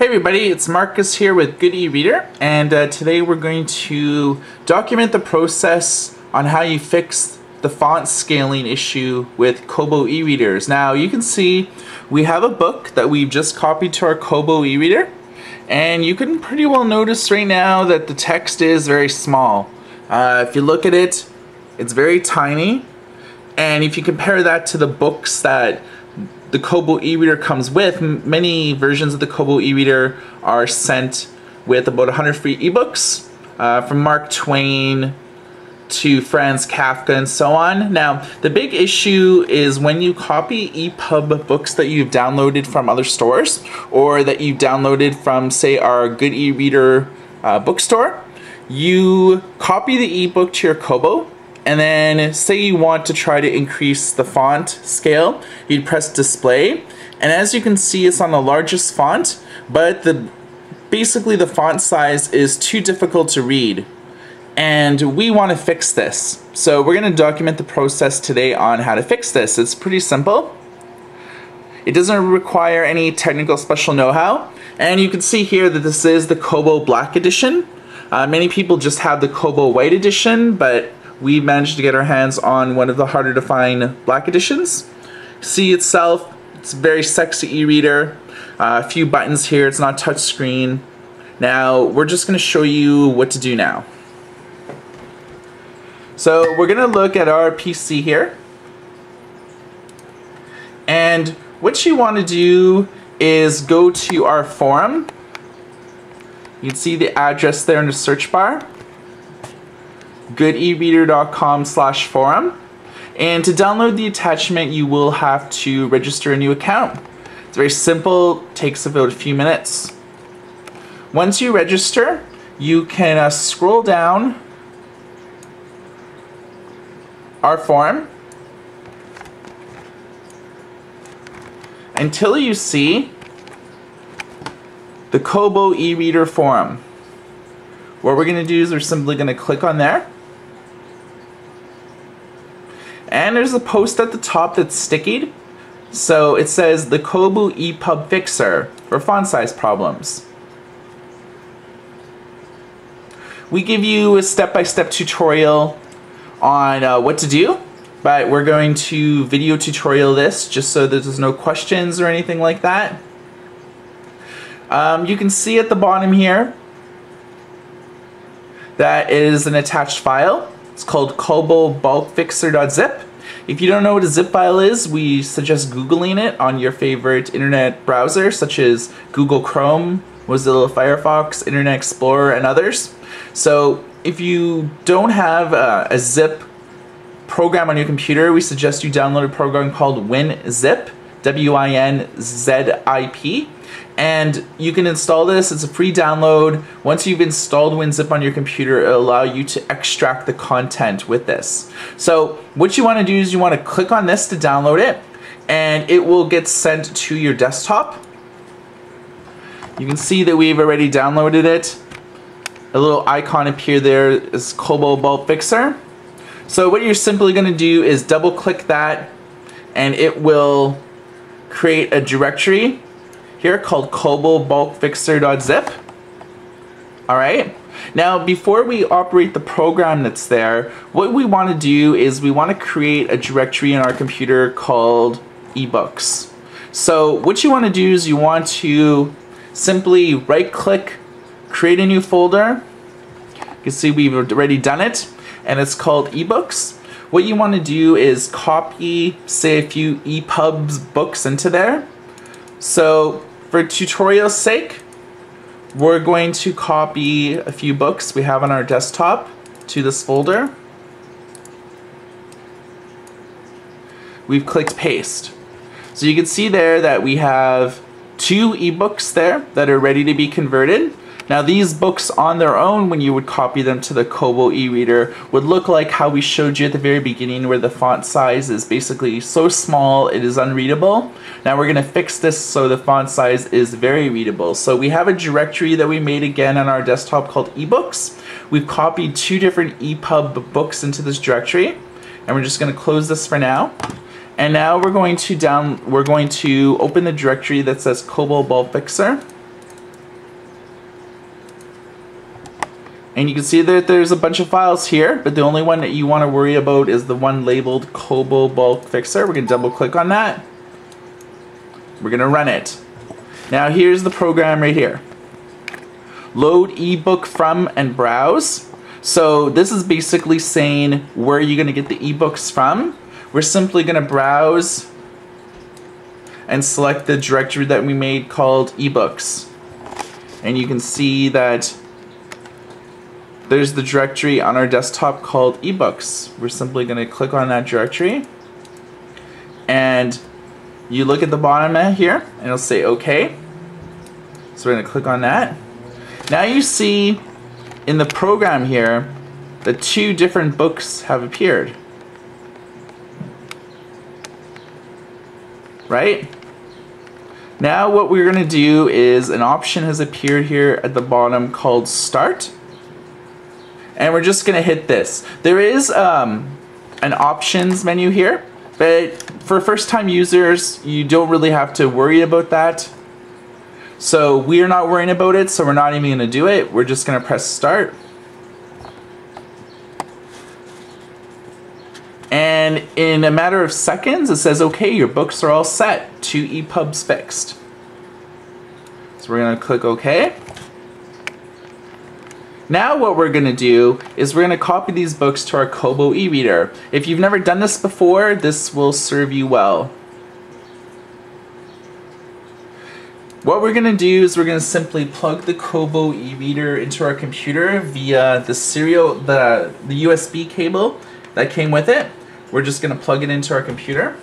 Hey everybody, it's Marcus here with Good eReader, and uh, today we're going to document the process on how you fix the font scaling issue with Kobo e-readers. Now you can see we have a book that we've just copied to our Kobo e-reader, and you can pretty well notice right now that the text is very small. Uh, if you look at it, it's very tiny, and if you compare that to the books that the Kobo e-reader comes with. Many versions of the Kobo e-reader are sent with about 100 free ebooks uh, from Mark Twain to Franz Kafka and so on. Now, the big issue is when you copy EPUB books that you've downloaded from other stores or that you've downloaded from, say, our Good e-reader uh, bookstore, you copy the ebook to your Kobo and then say you want to try to increase the font scale, you'd press display. And as you can see, it's on the largest font, but the basically the font size is too difficult to read. And we want to fix this. So we're going to document the process today on how to fix this. It's pretty simple. It doesn't require any technical special know-how. And you can see here that this is the Kobo Black Edition. Uh, many people just have the Kobo White Edition, but we managed to get our hands on one of the harder to find black editions. See itself, it's a very sexy e-reader. Uh, a few buttons here, it's not touchscreen. Now, we're just going to show you what to do now. So we're going to look at our PC here. And what you want to do is go to our forum. You can see the address there in the search bar goodereader.com slash forum. And to download the attachment, you will have to register a new account. It's very simple, takes about a few minutes. Once you register, you can uh, scroll down our forum until you see the Kobo e-reader forum. What we're going to do is we're simply going to click on there. And there's a post at the top that's stickied. So it says the Kobo EPUB Fixer for font size problems. We give you a step-by-step -step tutorial on uh, what to do, but we're going to video tutorial this just so that there's no questions or anything like that. Um, you can see at the bottom here that is an attached file. It's called Kobo Bulk Fixer.zip. If you don't know what a zip file is, we suggest Googling it on your favorite internet browser, such as Google Chrome, Mozilla Firefox, Internet Explorer, and others. So if you don't have uh, a zip program on your computer, we suggest you download a program called WinZip, W-I-N-Z-I-P and you can install this. It's a free download. Once you've installed WinZip on your computer, it'll allow you to extract the content with this. So what you want to do is you want to click on this to download it, and it will get sent to your desktop. You can see that we've already downloaded it. A little icon appear there is Kobo Bulk Fixer. So what you're simply going to do is double click that and it will create a directory here called Kobo Bulk Fixer.zip. Alright? Now, before we operate the program that's there, what we want to do is we want to create a directory in our computer called ebooks. So what you want to do is you want to simply right click, create a new folder. You can see we've already done it and it's called ebooks. What you want to do is copy, say a few EPUBs books into there. So for tutorial's sake, we're going to copy a few books we have on our desktop to this folder. We've clicked paste. So you can see there that we have two ebooks there that are ready to be converted. Now these books on their own, when you would copy them to the Kobo e-reader, would look like how we showed you at the very beginning where the font size is basically so small it is unreadable. Now we're going to fix this so the font size is very readable. So we have a directory that we made again on our desktop called ebooks. We've copied two different EPUB books into this directory and we're just going to close this for now. And now we're going to down we're going to open the directory that says Kobo Bulk Fixer. And you can see that there's a bunch of files here, but the only one that you want to worry about is the one labeled Kobo Bulk Fixer. We're going to double click on that. We're going to run it. Now here's the program right here. Load ebook from and browse. So this is basically saying where are you going to get the ebooks from. We're simply going to browse and select the directory that we made called ebooks. And you can see that there's the directory on our desktop called ebooks. We're simply going to click on that directory and you look at the bottom eh, here and it'll say OK. So we're going to click on that. Now you see in the program here the two different books have appeared. Right? Now what we're going to do is an option has appeared here at the bottom called Start and we're just gonna hit this. There is um, an options menu here, but for first time users, you don't really have to worry about that. So we're not worrying about it, so we're not even gonna do it. We're just gonna press start. And in a matter of seconds, it says, okay, your books are all set, two EPUBs fixed. So we're gonna click okay. Now what we're going to do is we're going to copy these books to our Kobo e-reader. If you've never done this before, this will serve you well. What we're going to do is we're going to simply plug the Kobo e-reader into our computer via the serial, the, the USB cable that came with it. We're just going to plug it into our computer.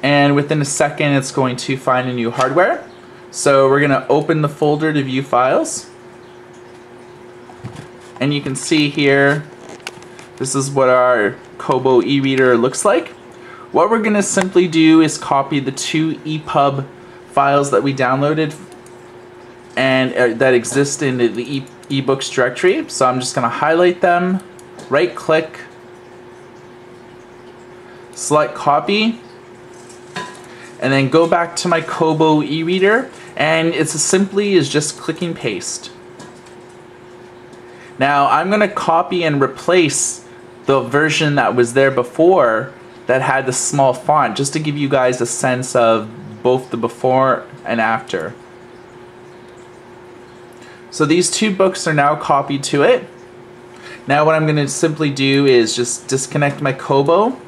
And within a second, it's going to find a new hardware. So we're going to open the folder to view files and you can see here this is what our Kobo e-reader looks like. What we're going to simply do is copy the two EPUB files that we downloaded and uh, that exist in the ebooks e directory. So I'm just going to highlight them, right click, select copy, and then go back to my Kobo e-reader and it's as simply as just clicking paste. Now I'm going to copy and replace the version that was there before that had the small font just to give you guys a sense of both the before and after. So these two books are now copied to it. Now what I'm going to simply do is just disconnect my Kobo.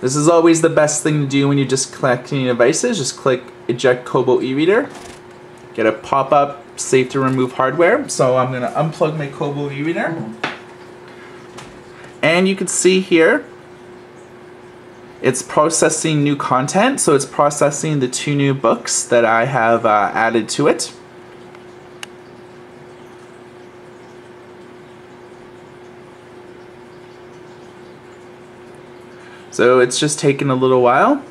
This is always the best thing to do when you're disconnecting devices. Just click eject Kobo e-reader. Get a pop-up safe to remove hardware. So I'm going to unplug my Kobo e-reader. And you can see here, it's processing new content. So it's processing the two new books that I have uh, added to it. So it's just taken a little while.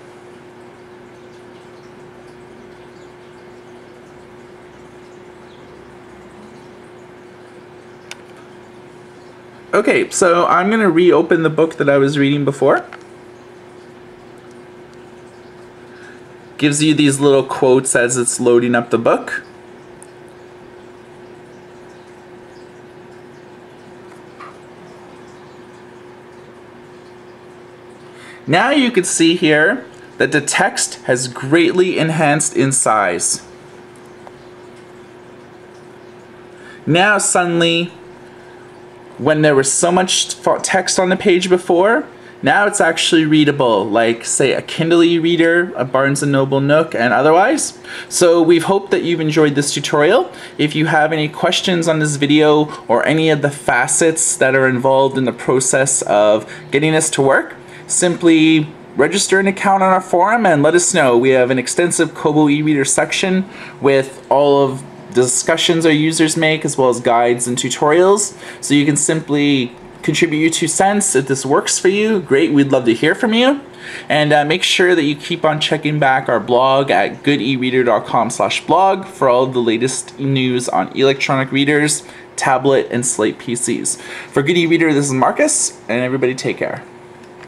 Okay, so I'm going to reopen the book that I was reading before. Gives you these little quotes as it's loading up the book. Now you can see here that the text has greatly enhanced in size. Now suddenly when there was so much text on the page before, now it's actually readable, like say a Kindle e-reader, a Barnes & Noble Nook, and otherwise. So we've hoped that you've enjoyed this tutorial. If you have any questions on this video or any of the facets that are involved in the process of getting this to work, simply register an account on our forum and let us know. We have an extensive Kobo e-reader section with all of discussions our users make as well as guides and tutorials. So you can simply contribute your two cents. If this works for you, great, we'd love to hear from you. And uh, make sure that you keep on checking back our blog at goodereader.com slash blog for all the latest news on electronic readers, tablet, and slate PCs. For Good eReader, this is Marcus, and everybody take care.